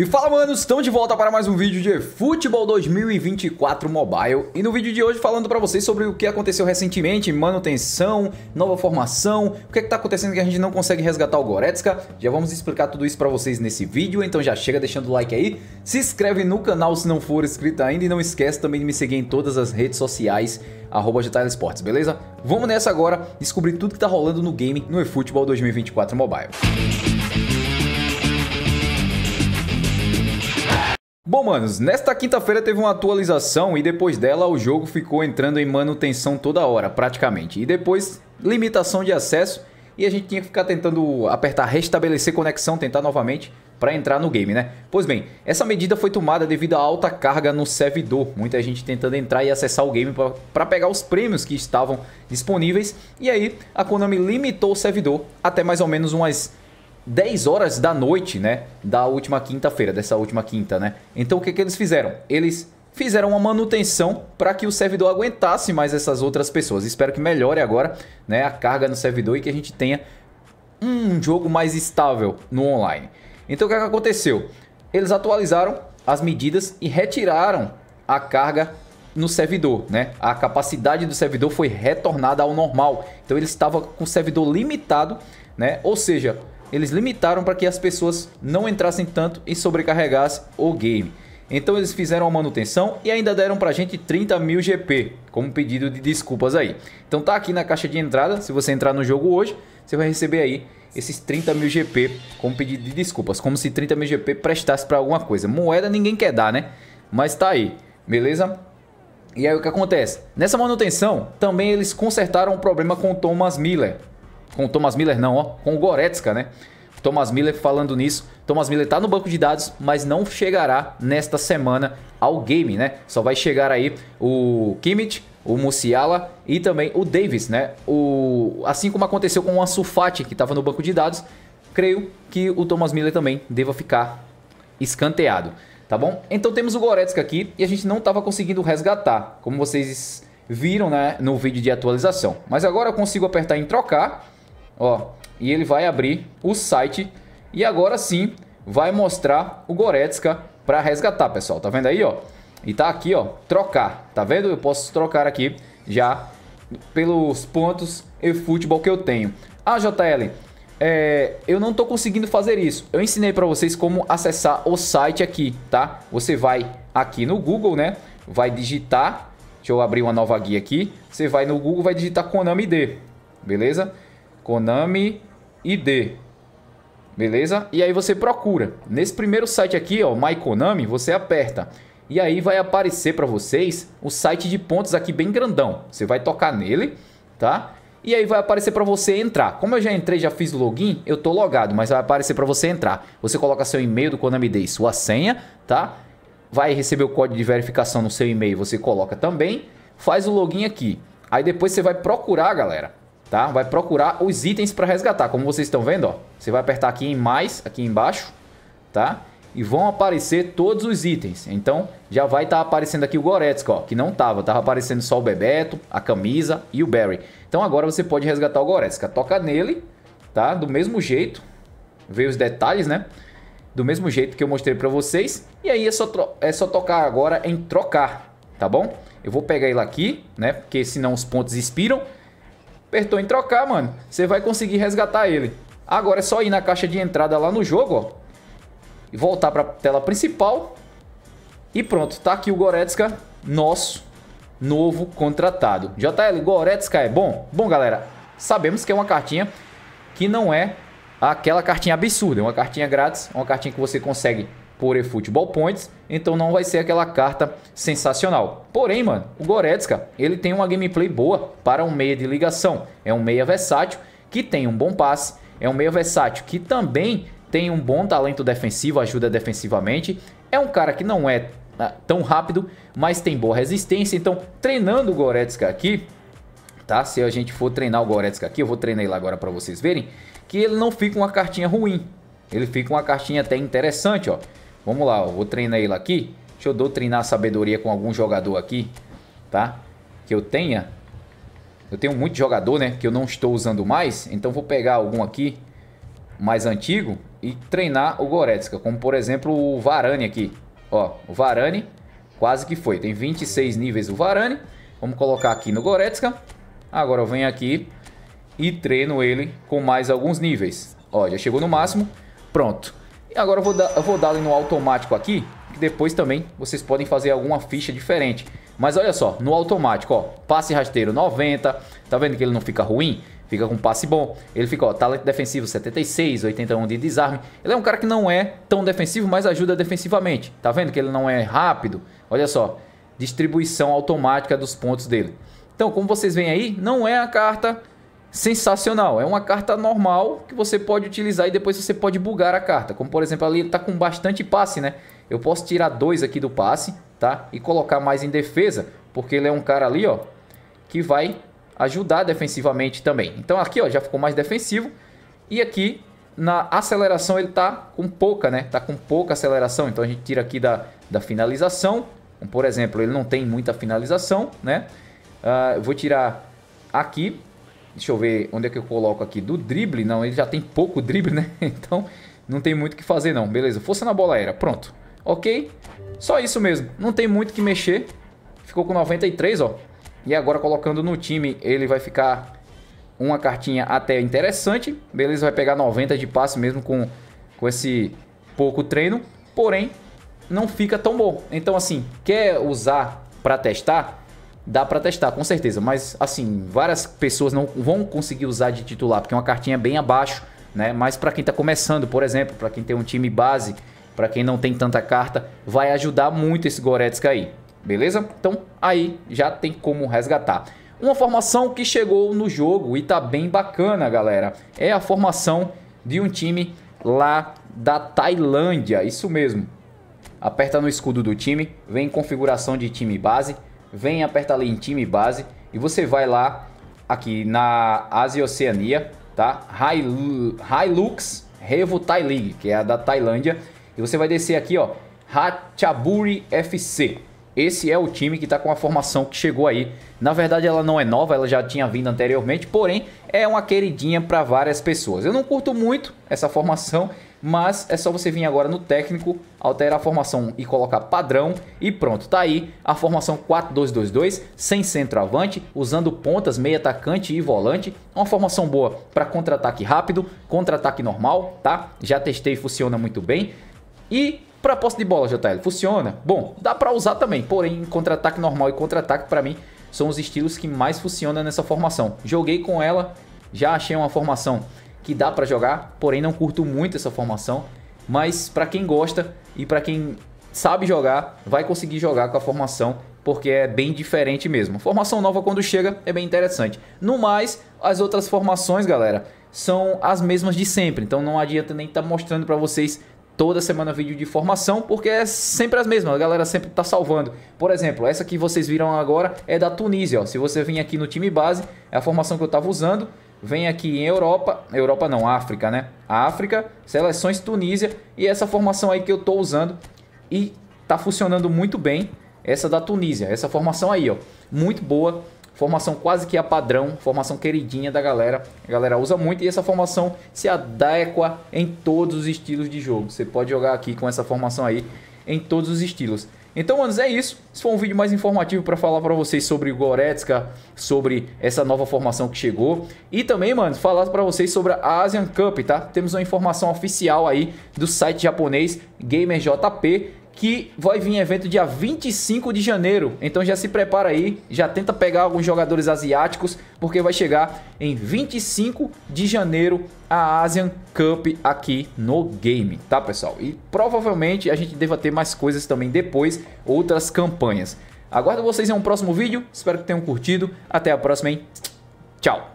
E fala manos, estamos de volta para mais um vídeo de Futebol 2024 Mobile. E no vídeo de hoje falando para vocês sobre o que aconteceu recentemente, manutenção, nova formação O que é está acontecendo que a gente não consegue resgatar o Goretzka. Já vamos explicar tudo isso para vocês nesse vídeo, então já chega deixando o like aí. Se inscreve no canal se não for inscrito ainda e não esquece também de me seguir em todas as redes sociais arroba Esportes, beleza? Vamos nessa agora descobrir tudo que está rolando no game no eFootball 2024 Mobile Bom, manos, nesta quinta-feira teve uma atualização e depois dela o jogo ficou entrando em manutenção toda hora, praticamente. E depois, limitação de acesso e a gente tinha que ficar tentando apertar restabelecer conexão, tentar novamente para entrar no game, né? Pois bem, essa medida foi tomada devido à alta carga no servidor, muita gente tentando entrar e acessar o game para pegar os prêmios que estavam disponíveis, e aí a Konami limitou o servidor até mais ou menos umas 10 horas da noite, né? Da última quinta-feira, dessa última quinta, né? Então o que, que eles fizeram? Eles fizeram uma manutenção para que o servidor aguentasse mais essas outras pessoas. Espero que melhore agora né, a carga no servidor e que a gente tenha um jogo mais estável no online. Então o que, que aconteceu? Eles atualizaram as medidas e retiraram a carga no servidor, né? A capacidade do servidor foi retornada ao normal. Então ele estava com o servidor limitado, né? Ou seja, eles limitaram para que as pessoas não entrassem tanto e sobrecarregassem o game. Então eles fizeram a manutenção e ainda deram pra gente 30 mil GP, como pedido de desculpas aí. Então tá aqui na caixa de entrada, se você entrar no jogo hoje, você vai receber aí esses 30 mil GP como pedido de desculpas, como se 30 mil GP prestasse para alguma coisa. Moeda ninguém quer dar, né? Mas tá aí, beleza? E aí o que acontece? Nessa manutenção, também eles consertaram o problema com o Thomas Miller, com o Thomas Miller não, ó, com o Goretzka, né? Thomas Miller falando nisso. Thomas Miller está no banco de dados, mas não chegará nesta semana ao game, né? Só vai chegar aí o Kimmich, o Musiala e também o Davis, né? O, assim como aconteceu com o Ansu Fati, que estava no banco de dados, creio que o Thomas Miller também deva ficar escanteado, tá bom? Então temos o Goretzka aqui e a gente não estava conseguindo resgatar, como vocês viram né, no vídeo de atualização. Mas agora eu consigo apertar em trocar Ó, e ele vai abrir o site e agora sim vai mostrar o Goretzka para resgatar, pessoal. Tá vendo aí, ó? E tá aqui, ó, trocar. Tá vendo? Eu posso trocar aqui já pelos pontos e futebol que eu tenho. Ah, JL, é, eu não tô conseguindo fazer isso. Eu ensinei para vocês como acessar o site aqui, tá? Você vai aqui no Google, né? Vai digitar, deixa eu abrir uma nova guia aqui. Você vai no Google, vai digitar Konami D, beleza? Konami ID. Beleza? E aí você procura. Nesse primeiro site aqui, ó, My Konami, você aperta. E aí vai aparecer para vocês o site de pontos aqui bem grandão. Você vai tocar nele, tá? E aí vai aparecer para você entrar. Como eu já entrei, já fiz o login, eu tô logado, mas vai aparecer para você entrar. Você coloca seu e-mail do Konami Day, sua senha, tá? Vai receber o código de verificação no seu e-mail, você coloca também. Faz o login aqui. Aí depois você vai procurar, galera, tá? Vai procurar os itens para resgatar, como vocês estão vendo, ó. Você vai apertar aqui em mais, aqui embaixo, tá? E vão aparecer todos os itens. Então, já vai estar tá aparecendo aqui o Goretzka, ó, que não tava, tava aparecendo só o Bebeto, a camisa e o Barry. Então, agora você pode resgatar o Goretzka. Toca nele, tá? Do mesmo jeito. Vê os detalhes, né? Do mesmo jeito que eu mostrei para vocês. E aí é só, é só tocar agora em trocar, tá bom? Eu vou pegar ele aqui, né? Porque senão os pontos expiram. Apertou em trocar, mano. Você vai conseguir resgatar ele. Agora é só ir na caixa de entrada lá no jogo, ó. E voltar para a tela principal. E pronto, tá aqui o Goretzka, nosso novo contratado. JL, Goretzka é bom? Bom, galera, sabemos que é uma cartinha que não é aquela cartinha absurda. É uma cartinha grátis, uma cartinha que você consegue por eFootball Points, então não vai ser aquela carta sensacional. Porém, mano, o Goretzka, ele tem uma gameplay boa para um meia de ligação. É um meia versátil que tem um bom passe, é um meia versátil que também tem um bom talento defensivo, ajuda defensivamente. É um cara que não é ah, tão rápido, mas tem boa resistência. Então, treinando o Goretzka aqui, tá? Se a gente for treinar o Goretzka aqui, eu vou treinar ele agora para vocês verem, que ele não fica uma cartinha ruim. Ele fica uma cartinha até interessante, ó. Vamos lá, ó, vou treinar ele aqui. Deixa eu doutrinar a sabedoria com algum jogador aqui, tá? Que eu tenha. Eu tenho muito jogador, né? Que eu não estou usando mais. Então vou pegar algum aqui mais antigo e treinar o Goretzka, como por exemplo o Varane aqui. Ó, o Varane quase que foi. Tem 26 níveis o Varane. Vamos colocar aqui no Goretzka. Agora eu venho aqui e treino ele com mais alguns níveis. Ó, já chegou no máximo. Pronto. E agora eu vou dar, eu vou dar no automático aqui, que depois também vocês podem fazer alguma ficha diferente. Mas olha só, no automático, ó, passe rasteiro 90, tá vendo que ele não fica ruim? Fica com passe bom. Ele fica, ó, talento defensivo 76, 81 de desarme. Ele é um cara que não é tão defensivo, mas ajuda defensivamente. Tá vendo que ele não é rápido? Olha só, distribuição automática dos pontos dele. Então, como vocês veem aí, não é a carta sensacional. É uma carta normal que você pode utilizar e depois você pode bugar a carta. Como por exemplo ali ele está com bastante passe, né? Eu posso tirar dois aqui do passe, tá? E colocar mais em defesa, porque ele é um cara ali, ó, que vai ajudar defensivamente também. Então aqui, ó, já ficou mais defensivo. E aqui na aceleração ele tá com pouca, né? Tá com pouca aceleração. Então a gente tira aqui da, da finalização. Por exemplo, ele não tem muita finalização, né? Uh, vou tirar aqui Deixa eu ver onde é que eu coloco aqui. Do drible, não, ele já tem pouco drible, né? Então não tem muito o que fazer não. Beleza, força na bola aérea, pronto. Ok, só isso mesmo. Não tem muito que mexer. Ficou com 93, ó. E agora colocando no time, ele vai ficar uma cartinha até interessante. Beleza, vai pegar 90 de passe mesmo com, com esse pouco treino. Porém, não fica tão bom. Então assim, quer usar para testar? Dá para testar, com certeza. Mas, assim, várias pessoas não vão conseguir usar de titular, porque é uma cartinha bem abaixo, né? Mas para quem tá começando, por exemplo, para quem tem um time base, para quem não tem tanta carta, vai ajudar muito esse Goretzka aí, beleza? Então, aí já tem como resgatar. Uma formação que chegou no jogo e tá bem bacana, galera. É a formação de um time lá da Tailândia, isso mesmo. Aperta no escudo do time, vem configuração de time base, vem aperta ali em time base e você vai lá aqui na Ásia e Oceania, tá? Hilux Revo Thai League, que é a da Tailândia, e você vai descer aqui, ó, Ratchaburi FC. Esse é o time que está com a formação que chegou aí. Na verdade, ela não é nova, ela já tinha vindo anteriormente, porém é uma queridinha para várias pessoas. Eu não curto muito essa formação, mas é só você vir agora no técnico, alterar a formação e colocar padrão e pronto, tá aí a formação 4-2-2-2, sem centroavante, usando pontas, meio atacante e volante, uma formação boa para contra-ataque rápido, contra-ataque normal, tá? Já testei, funciona muito bem. E para posse de bola, JL, funciona? Bom, dá para usar também, porém contra-ataque normal e contra-ataque para mim são os estilos que mais funcionam nessa formação. Joguei com ela, já achei uma formação que dá para jogar, porém não curto muito essa formação, mas para quem gosta e para quem sabe jogar, vai conseguir jogar com a formação, porque é bem diferente mesmo. Formação nova quando chega é bem interessante. No mais, as outras formações, galera, são as mesmas de sempre, então não adianta nem estar tá mostrando para vocês toda semana vídeo de formação, porque é sempre as mesmas, a galera sempre tá salvando. Por exemplo, essa que vocês viram agora é da Tunísia, ó. Se você vir aqui no time base, é a formação que eu tava usando, vem aqui em Europa, Europa não, África, né? África, seleções Tunísia e essa formação aí que eu tô usando e tá funcionando muito bem, essa da Tunísia, essa formação aí, ó, muito boa, formação quase que a padrão, formação queridinha da galera, a galera usa muito e essa formação se adequa em todos os estilos de jogo. Você pode jogar aqui com essa formação aí em todos os estilos. Então, manos, é isso. Esse foi um vídeo mais informativo para falar para vocês sobre o Goretzka, sobre essa nova formação que chegou. E também, mano, falar para vocês sobre a Asian Cup, tá? Temos uma informação oficial aí do site japonês GamerJP que vai vir evento dia 25 de janeiro. Então já se prepara aí, já tenta pegar alguns jogadores asiáticos, porque vai chegar em 25 de janeiro a Asian Cup aqui no game, tá pessoal? E provavelmente a gente deva ter mais coisas também depois, outras campanhas. Aguardo vocês em um próximo vídeo, espero que tenham curtido. Até a próxima, hein? Tchau!